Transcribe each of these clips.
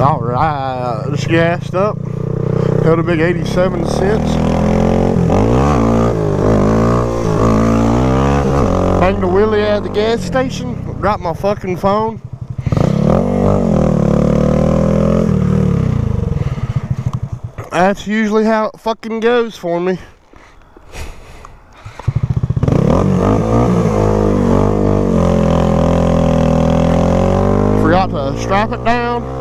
All right, just gassed up. Held a big 87 cents. Banged a wheelie at the gas station. Dropped my fucking phone. That's usually how it fucking goes for me. Forgot to strap it down.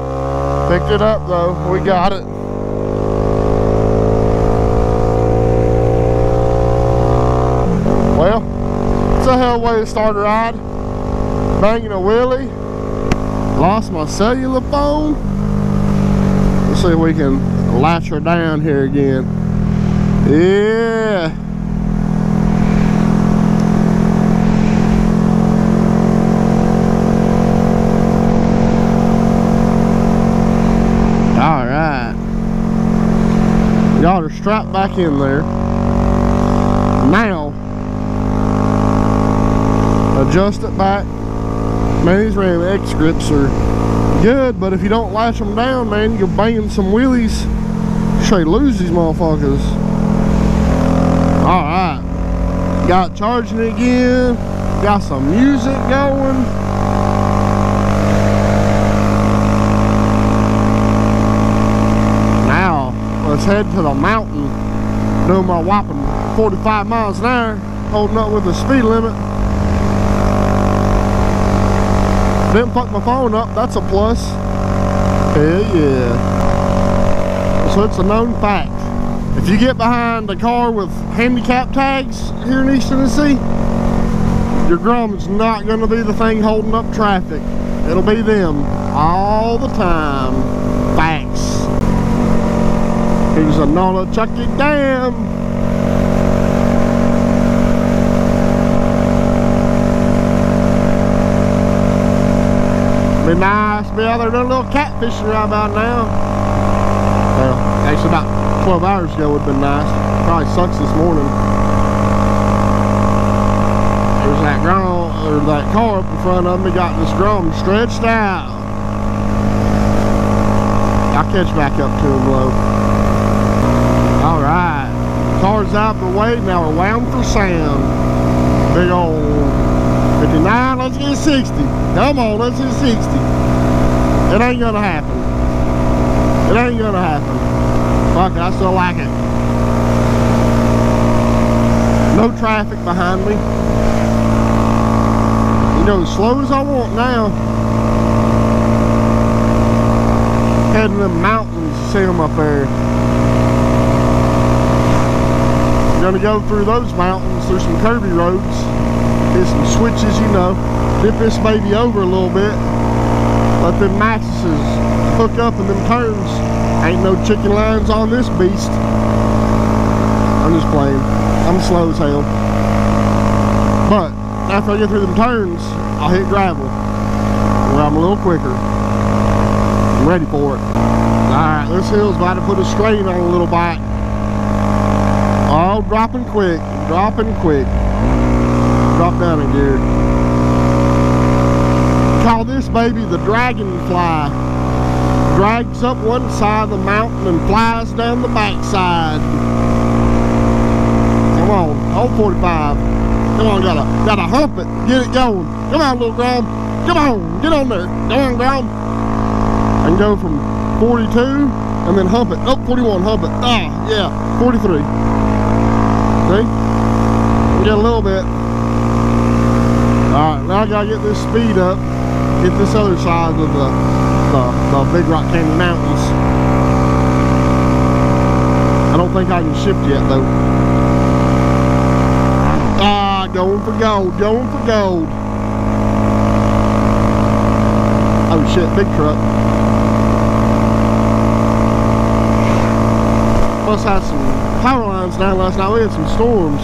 Picked it up though. We got it. Well, it's a hell way to start a ride. Banging a wheelie. Lost my cellular phone. Let's see if we can latch her down here again. Yeah. All right. Got back in there. Now, adjust it back. Man, these Ram X grips are good, but if you don't latch them down, man, you're banging some wheelies. Straight lose these motherfuckers. All right. Got charging again. Got some music going. Now, let's head to the mountain. Doing my whopping 45 miles an hour, holding up with the speed limit. Didn't fuck my phone up, that's a plus. Hell yeah. So it's a known fact. If you get behind a car with handicap tags here in East Tennessee, your Grom's not going to be the thing holding up traffic. It'll be them all the time. Facts. Here's Nolichucky Dam. Be nice, be out there doing a little catfishing right about now. Well, actually about 12 hours ago would have been nice. Probably sucks this morning. There's that girl, or that car up in front of me got this Grom stretched out. I'll catch back up to him low. Car's out the way, now we're wound for sound. Big old 59, let's get 60. Come on, let's get 60. It ain't gonna happen. It ain't gonna happen. Fuck it, I still like it. No traffic behind me. You know, as slow as I want now. Heading the mountains, see them up there. Gonna go through those mountains, through some curvy roads. Hit some switches, you know. Dip this baby over a little bit. Let them mattresses hook up in them turns. Ain't no chicken lines on this beast. I'm just playing. I'm slow as hell. But after I get through them turns, I'll hit gravel. Where I'm a little quicker. I'm ready for it. Alright, this hill's about to put a strain on a little bike. Oh, dropping quick. Dropping quick. Drop down in gear. Call this baby the dragonfly. Drags up one side of the mountain and flies down the backside. Come on, old 45. Come on, gotta gotta hump it. Get it going. Come on, little Grom. Come on, get on there. Come on, Grom. And go from 42 and then hump it. Oh, 41, hump it. Ah, yeah, 43. See? We got a little bit. Alright, now I gotta get this speed up. Get this other side of the, the, the Big Rock Canyon Mountains. I don't think I can shift yet though. Ah, going for gold, going for gold. Oh shit, big truck. Plus had some power lines down last night. We had some storms.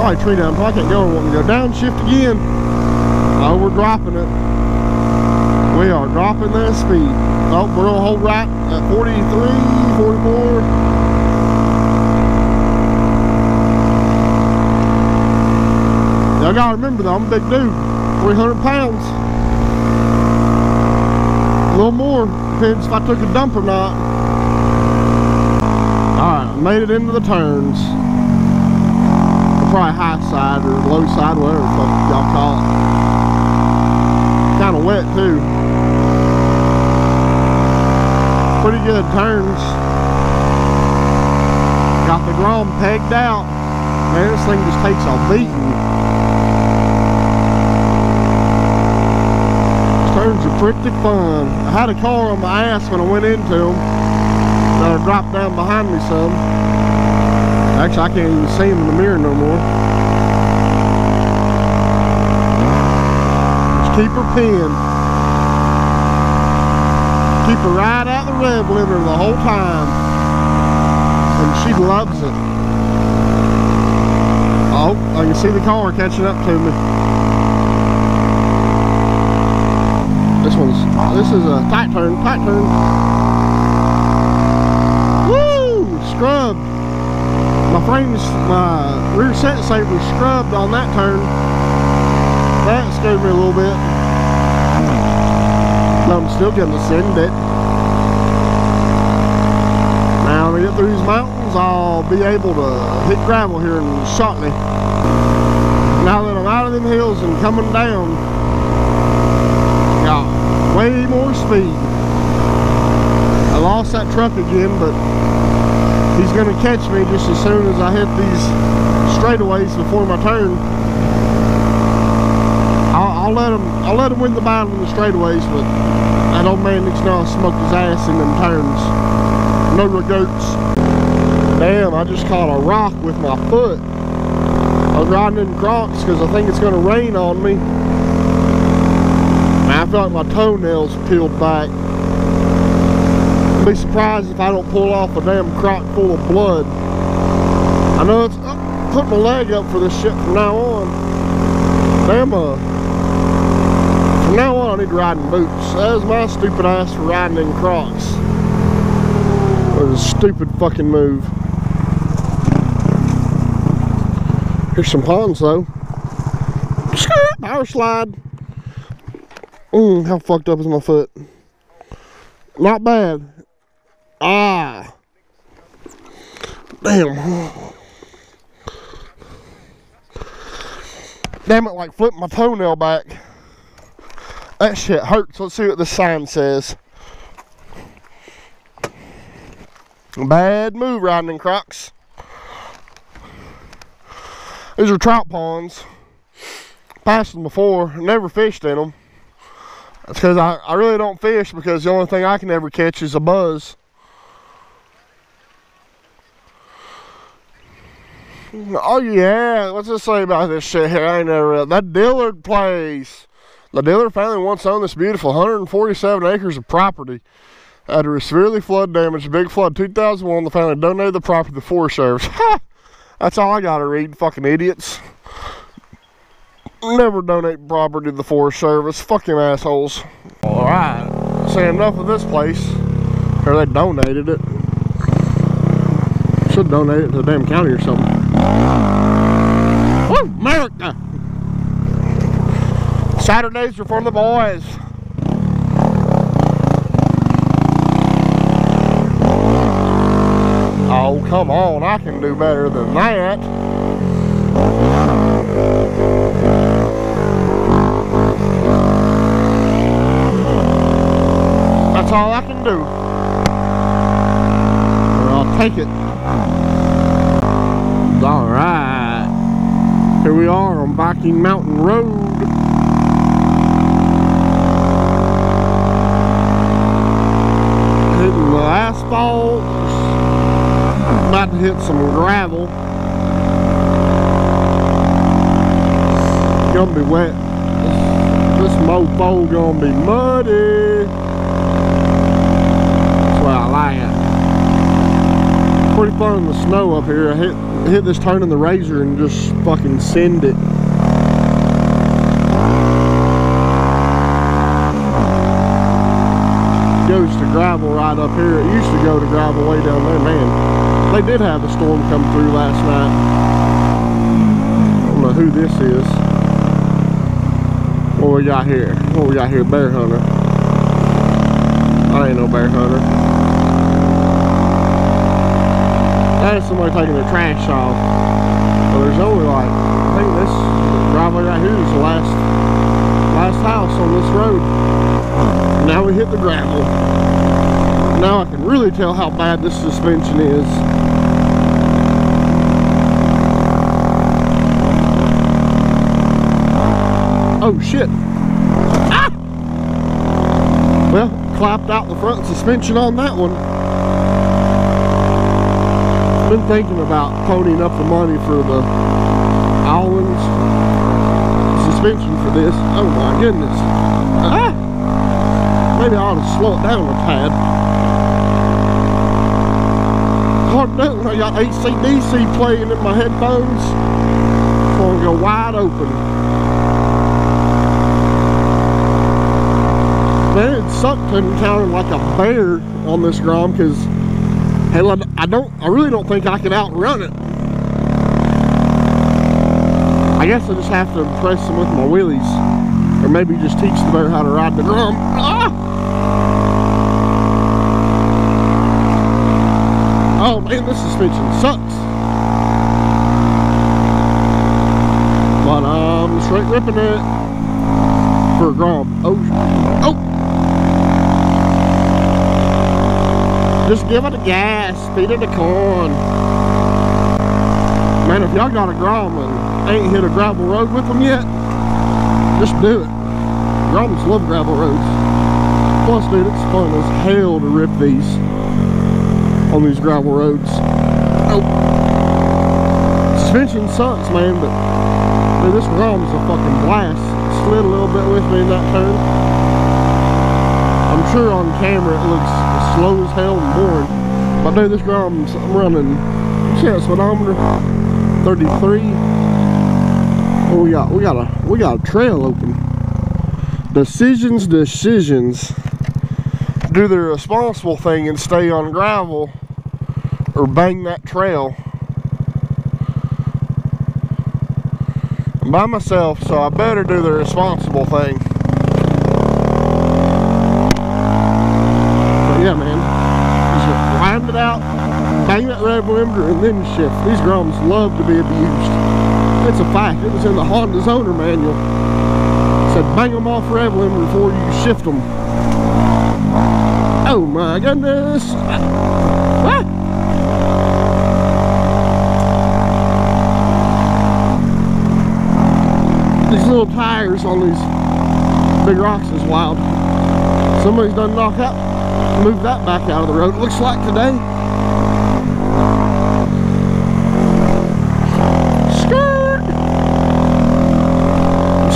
Probably tree down. Probably can't go wanting to go Downshift again. Oh, we're dropping it. We are dropping that speed. Oh, we're gonna hold right at 43, 44. Y'all gotta remember though, I'm a big dude. 300 pounds. A little more, depends if I took a dump or not. Made it into the turns. Probably high side or low side, whatever y'all call it. Kinda wet too. Pretty good turns. Got the Grom pegged out. Man, this thing just takes a beating. Turns are pretty fun. I had a car on my ass when I went into them. I dropped down behind me some. Uh, Actually, I can't even see him in the mirror no more. Just keep her pinned. Keep her right out the rev limiter the whole time. And she loves it. Oh, I can see the car catching up to me. This one's, this is a tight turn, tight turn. Woo! Scrubbed. My frames, my rear set saver scrubbed on that turn. That scared me a little bit. But I'm still gonna send it. Now I get through these mountains, I'll be able to hit gravel here in shortly. Now that I'm out of them hills and coming down, got way more speed. I lost that truck again, but he's going to catch me just as soon as I hit these straightaways before my turn. I'll, I'll let him. I'll let him win the battle in the straightaways, but that old man needs to know I smoked his ass in them turns. No regrets. Damn, I just caught a rock with my foot. I was riding in Crocs because I think it's going to rain on me. I feel like my toenails peeled back. Be surprised if I don't pull off a damn crock full of blood. I know it's I'm putting my leg up for this shit from now on. Damn uh from now on I need in boots. That was my stupid ass for riding in crocs. It was a stupid fucking move. Here's some ponds though. Power slide. Mm, how fucked up is my foot? Not bad. Ah. Damn. Damn it, like flipped my toenail back. That shit hurts. Let's see what the sign says. Bad move riding in Crocs. These are trout ponds. Passed them before, never fished in them. That's because I, I really don't fish because the only thing I can ever catch is a buzz. Oh yeah, what's it say about this shit here? I ain't never that Dillard place. The Dillard family once owned this beautiful 147 acres of property. After a severely flood damage, big flood 2001, the family donated the property to the Forest Service. That's all I gotta read, fucking idiots. Never donate property to the Forest Service. Fucking assholes. Alright. Say enough of this place. Or they donated it. Should donate it to the damn county or something. Woo! America! Saturdays are for the boys. Oh, come on. I can do better than that. That's all I can do. I'll take it. Alright. Here we are on Viking Mountain Road. Hitting the asphalt. About to hit some gravel. Gonna be wet. This, this mofo gonna be muddy. That's why I like it. Pretty fun in the snow up here. I hit hit this turn in the razor and just fucking send it. Goes to gravel right up here. It used to go to gravel way down there. Man, they did have a storm come through last night. I don't know who this is. What we got here? What we got here? Bear hunter. I ain't no bear hunter. That is somebody taking the trash off. Well, there's only like, I think this driveway right here is the last, last house on this road. Now we hit the gravel. Now I can really tell how bad this suspension is. Oh shit. Ah! Well, clapped out the front suspension on that one. Been thinking about ponying up the money for the Allens suspension for this. Oh my goodness. Ah! Maybe I ought to slow it down a tad. Hard to do I got ACDC playing in my headphones. It's gonna go wide open. Man, it sucked encountering like a bear on this Grom because hell, I don't, I really don't think I can outrun it. I guess I just have to impress them with my wheelies, or maybe just teach the bear how to ride the Grom. Ah! Oh man, this suspension sucks. But I'm straight ripping it for a Grom. Oh, Just give it a gas, speed it a corn. Man, if y'all got a Grom ain't hit a gravel road with them yet, just do it. Groms love gravel roads. Plus, dude, it's fun as hell to rip these on these gravel roads. Oh. Suspension sucks, man, but dude, this Grom's a fucking blast. Slid a little bit with me in that turn. I'm sure on camera it looks slow as hell and boring. But dude, this Grom's I'm running, see speedometer, 33. Oh, we got, we got a, we got a trail open. Decisions, decisions. Do the responsible thing and stay on gravel or bang that trail. I'm by myself, so I better do the responsible thing. yeah, man. Just wind it out, bang that rev limiter, and then shift. These Groms love to be abused. It's a fact. It was in the Honda's owner manual. It said bang them off rev limiter before you shift them. Oh my goodness. Ah. These little tires on these big rocks is wild. Somebody's done knock out move that back out of the road, looks like today.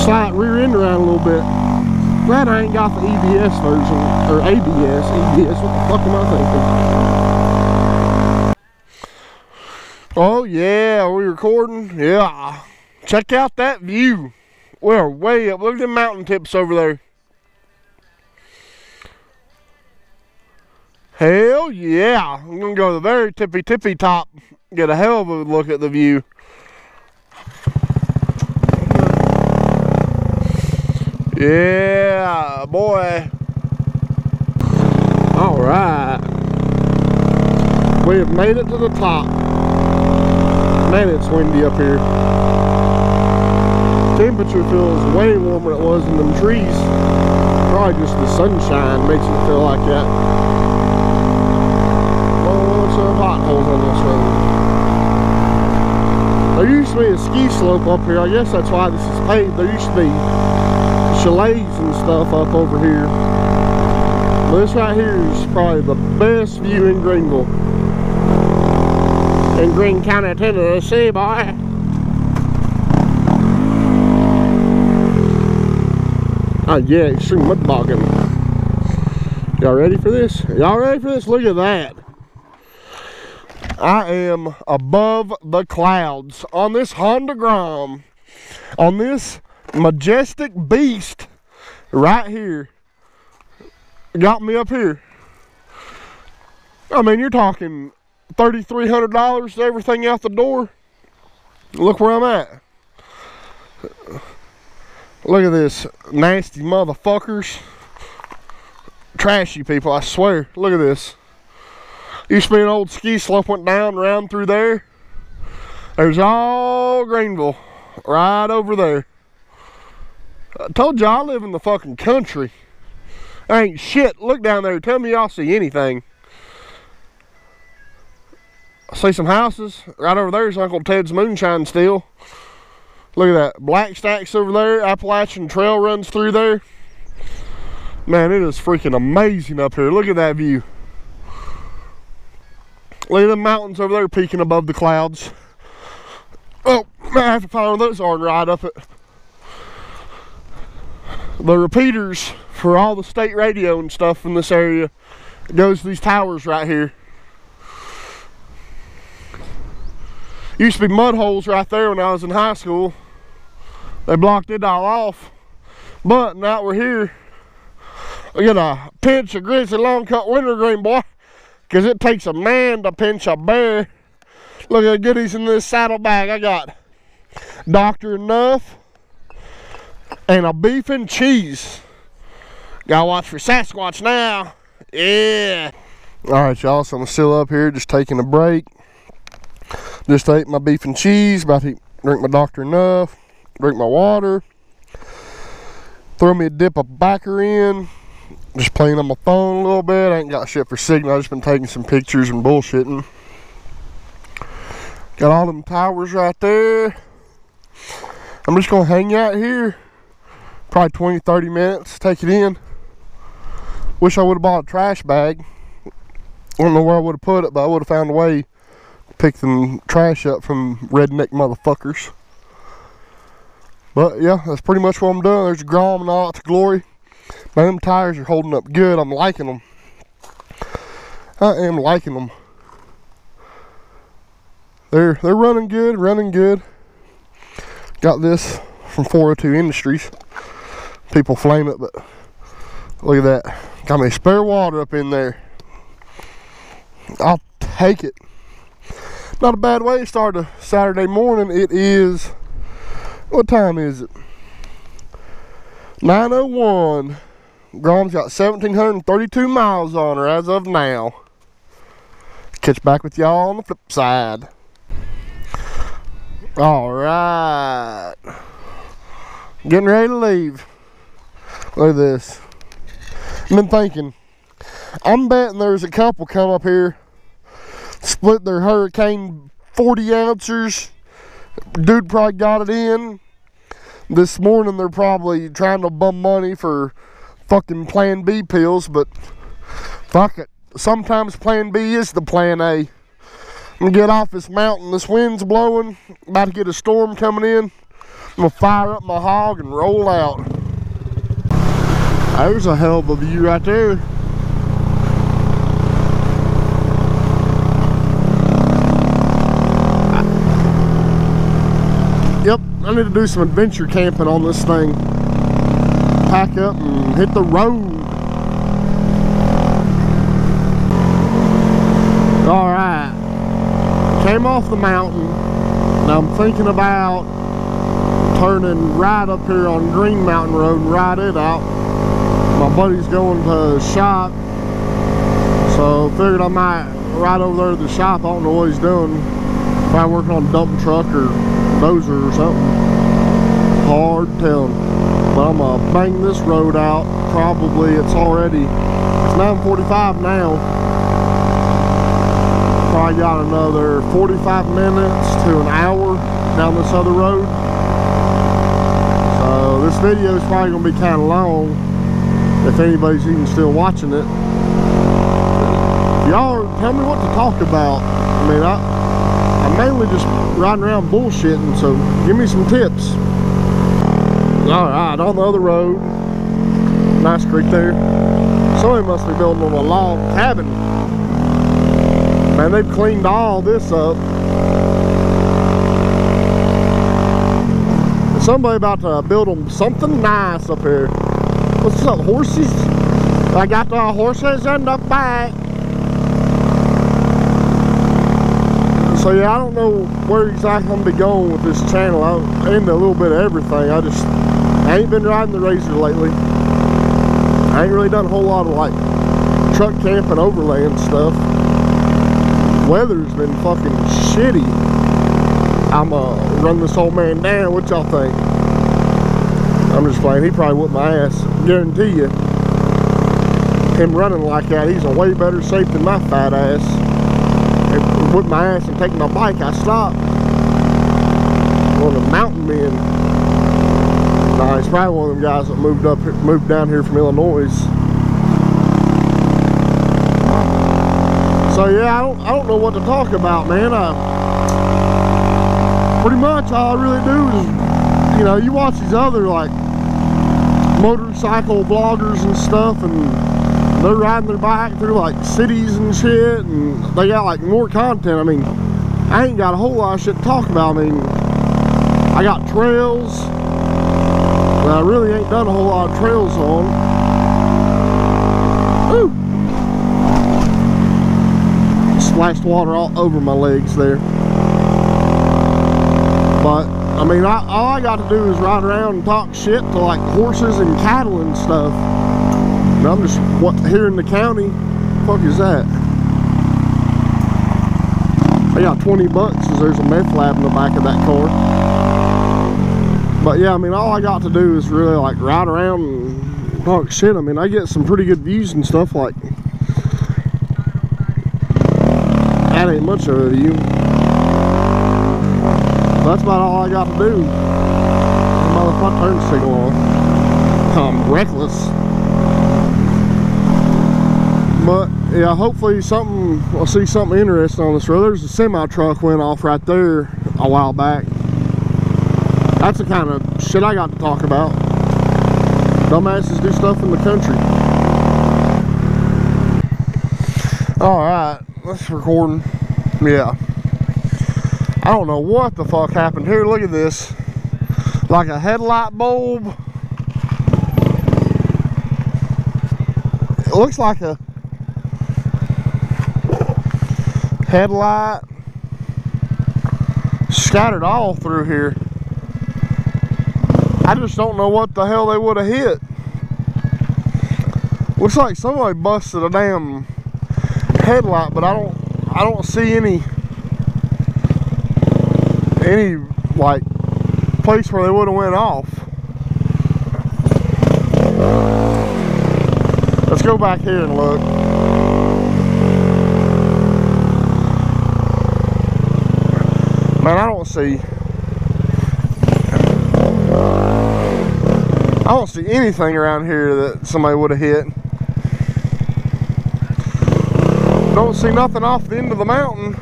Slide rear end around a little bit. Glad I ain't got the EBS version, or ABS, EBS, what the fuck am I thinking? Oh yeah, we recording? Yeah. Check out that view. We're way up. Look at the mountain tips over there. Hell yeah. I'm to go to the very tippy tippy top. Get a hell of a look at the view. Yeah, boy. All right. We have made it to the top. Man, it's windy up here. Temperature feels way warmer than it was in them trees. Probably just the sunshine makes it feel like that Lots of potholes on this road. There used to be a ski slope up here. I guess that's why this is paved. There used to be chalets and stuff up over here. this right here is probably the best view in Greeneville. In Greene County, Tennessee, boy. Oh yeah, it's extreme mud bogging. Y'all ready for this? Y'all ready for this? Look at that. I am above the clouds on this Honda Grom, on this majestic beast right here. Got me up here. I mean, you're talking $3,300 everything out the door. Look where I'm at. Look at this nasty motherfuckers. trashy people, I swear. Look at this. Used to be an old ski slope went down around through there. There's all Greeneville right over there. I told you I live in the fucking country. There ain't shit. Look down there. Tell me y'all see anything. I see some houses. Right over there is Uncle Ted's moonshine still. Look at that. Black stacks over there. Appalachian Trail runs through there. Man, it is freaking amazing up here. Look at that view. Look at the mountains over there peeking above the clouds. Oh, I have to find those are and ride up it. The repeaters for all the state radio and stuff in this area goes to these towers right here. Used to be mud holes right there when I was in high school. They blocked it all off. But now we're here, we get a pinch of grizzly long cut wintergreen, boy. Because it takes a man to pinch a bear. Look at the goodies in this saddlebag. I got Dr. Enuf and a beef and cheese. Gotta watch for Sasquatch now. Yeah. All right, y'all. So I'm still up here just taking a break. Just ate my beef and cheese. About to drink my Dr. Enuf. Drink my water. Throw me a dip of backer in just playing on my phone a little bit. I ain't got shit for signal. I just been taking some pictures and bullshitting. Got all them towers right there. I'm just gonna hang out here. Probably 20, 30 minutes, take it in. Wish I would have bought a trash bag. I don't know where I would have put it, but I would have found a way to pick them trash up from redneck motherfuckers. But yeah, that's pretty much what I'm doing. There's Grom and all glory. Man, them tires are holding up good. I'm liking them. I am liking them. They're they're running good, running good. Got this from 402 Industries. People flame it, but look at that. Got me spare water up in there. I'll take it. Not a bad way to start a Saturday morning. It is, what time is it? 901. Grom's got 1,732 miles on her as of now. Catch back with y'all on the flip side. All right. Getting ready to leave. Look at this. I've been thinking. I'm betting there's a couple come up here, split their hurricane 40 ounces. Dude probably got it in. This morning they're probably trying to bum money for fucking plan B pills, but fuck it. Sometimes plan B is the plan A. I'm gonna get off this mountain. This wind's blowing. About to get a storm coming in. I'm gonna fire up my hog and roll out. There's a hell of a view right there. Yep, I need to do some adventure camping on this thing pack up and hit the road. All right, came off the mountain. Now I'm thinking about turning right up here on Green Mountain Road and ride it out. My buddy's going to shop, so figured I might ride over there to the shop. I don't know what he's doing. Probably working on a dump truck or dozer or something. Hard telling. But I'm gonna bang this road out. Probably it's already, it's 9.45 now. Probably got another 45 minutes to an hour down this other road. So this video is probably gonna be kind of long if anybody's even still watching it. Y'all tell me what to talk about. I mean, I, I'm mainly just riding around bullshitting, so give me some tips. All right, on the other road, nice creek there. Somebody must be building a log cabin. Man, they've cleaned all this up. Somebody about to build them something nice up here. What's up, horses? I got the horses in the back. So yeah, I don't know where exactly I'm gonna be going with this channel. I'm into a little bit of everything. I just I ain't been riding the razor lately. I ain't really done a whole lot of like truck camping overland stuff. Weather's been fucking shitty. I'm uh run this old man down. What y'all think? I'm just playing. He probably whooped my ass. Guarantee you. Him running like that, he's a way better shape than my fat ass. And whip my ass and take my bike, I stopped. One of the mountain men. Nah, he's probably one of them guys that moved up, moved down here from Illinois. So yeah, I don't, I don't know what to talk about, man. I, pretty much all I really do is, you know, you watch these other like motorcycle vloggers and stuff, and they're riding their bike through like cities and shit, and they got like more content. I mean, I ain't got a whole lot of shit to talk about. I mean, I got trails. But I really ain't done a whole lot of trails on. Ooh. Splashed water all over my legs there. But, I mean, I, all I got to do is ride around and talk shit to like horses and cattle and stuff. And I'm just, what, here in the county, the fuck is that? I got 20 bucks because there's a meth lab in the back of that car. But yeah, I mean, all I got to do is really like ride around and talk shit. I mean, I get some pretty good views and stuff like that ain't much of a view. That's about all I got to do. The motherfucker turn signal on. I'm reckless. But yeah, hopefully something, I'll see something interesting on this road. There's a semi truck went off right there a while back. That's the kind of shit I got to talk about. Dumbasses do stuff in the country. Alright, let's recording. Yeah. I don't know what the fuck happened here. Look at this. Like a headlight bulb. It looks like a headlight scattered all through here. I just don't know what the hell they would have hit. Looks like somebody busted a damn headlight, but I don't I don't see any any like place where they would have went off. Let's go back here and look. Man, I don't see I don't see anything around here that somebody would have hit. Don't see nothing off the end of the mountain.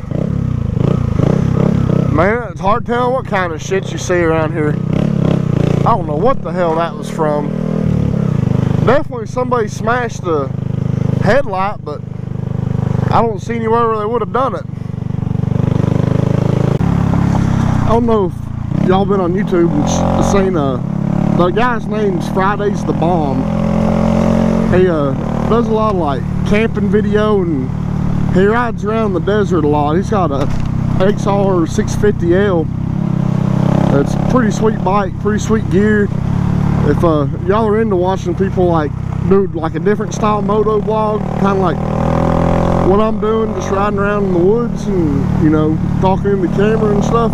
Man, it's hard to tell what kind of shit you see around here. I don't know what the hell that was from. Definitely somebody smashed the headlight, but I don't see anywhere where they would have done it. I don't know if y'all been on YouTube and seen uh, the guy's name's Fridays the Bomb. He uh, does a lot of like camping video and he rides around the desert a lot. He's got a XR 650L. It's pretty sweet bike, pretty sweet gear. If uh, y'all are into watching people like do like a different style moto vlog, kind of like what I'm doing, just riding around in the woods and you know talking in the camera and stuff,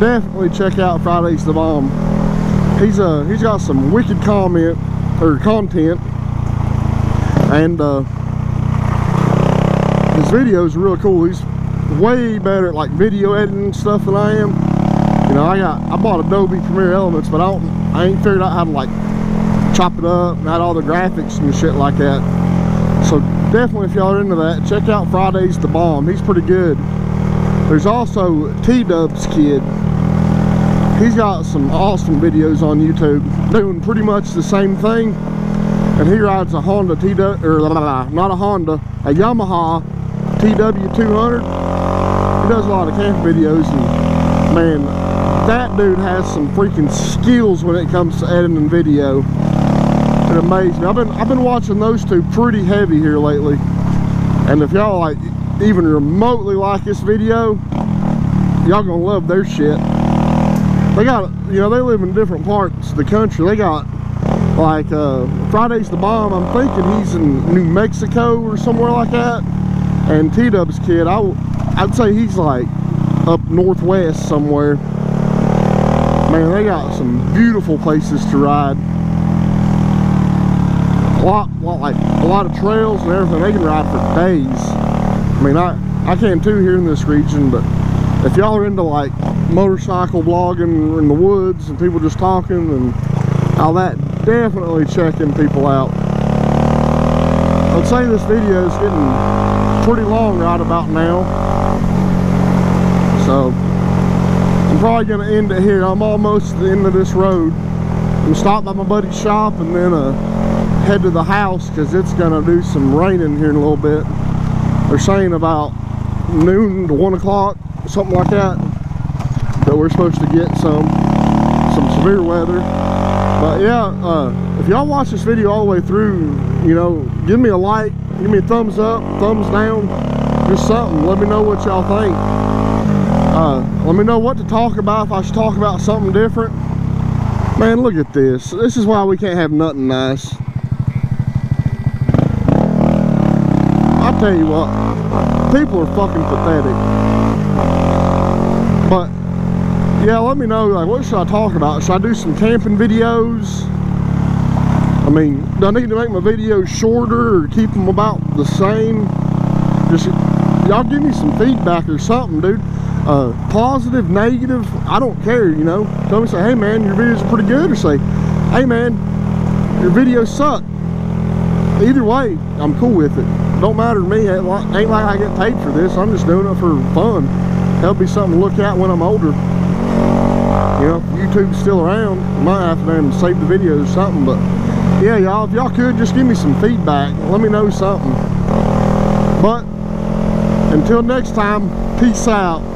definitely check out Fridays the Bomb. He's uh he's got some wicked comment or content and uh his videos are real cool. He's way better at like video editing stuff than I am. You know, I got I bought Adobe Premiere Elements, but I don't I ain't figured out how to like chop it up and add all the graphics and shit like that. So definitely if y'all are into that, check out Fridays the Bomb. He's pretty good. There's also T-Dubs Kid. He's got some awesome videos on YouTube doing pretty much the same thing. And he rides a Honda T or not a Honda, a Yamaha TW200. He does a lot of camp videos and man, that dude has some freaking skills when it comes to editing video. It amazes me. I've been I've been watching those two pretty heavy here lately. And if y'all like even remotely like this video, y'all gonna love their shit. They got, you know, they live in different parts of the country. They got like uh, Friday's the Bomb, I'm thinking he's in New Mexico or somewhere like that. And T-Dub's kid, I, I'd say he's like up northwest somewhere. Man, they got some beautiful places to ride. A lot, lot like a lot of trails and everything. They can ride for days. I mean, I I can too here in this region, but if y'all are into like motorcycle vlogging in the woods and people just talking and all that, definitely checking people out. I'd say this video is getting pretty long right about now. So I'm probably gonna end it here. I'm almost at the end of this road. I'm gonna stop by my buddy's shop and then uh, head to the house because it's gonna do some raining here in a little bit. They're saying about noon to one o'clock, something like that, that we're supposed to get some some severe weather. But yeah, uh, if y'all watch this video all the way through, you know, give me a like, give me a thumbs up, thumbs down, just something. Let me know what y'all think. Uh, let me know what to talk about, if I should talk about something different. Man, look at this. This is why we can't have nothing nice. I'll tell you what, people are fucking pathetic. But, yeah, let me know, like, what should I talk about? Should I do some camping videos? I mean, do I need to make my videos shorter or keep them about the same? Just, y'all give me some feedback or something, dude. Uh, positive, negative, I don't care, you know. Tell me, say, hey man, your videos are pretty good, or say, hey man, your videos suck. Either way, I'm cool with it. Don't matter to me. Ain't like ain't like I get paid for this. I'm just doing it for fun. That'll be something to look at when I'm older. You know, YouTube's still around, might have to damn save the videos or something. But yeah, y'all, if y'all could just give me some feedback. Let me know something. But until next time, peace out.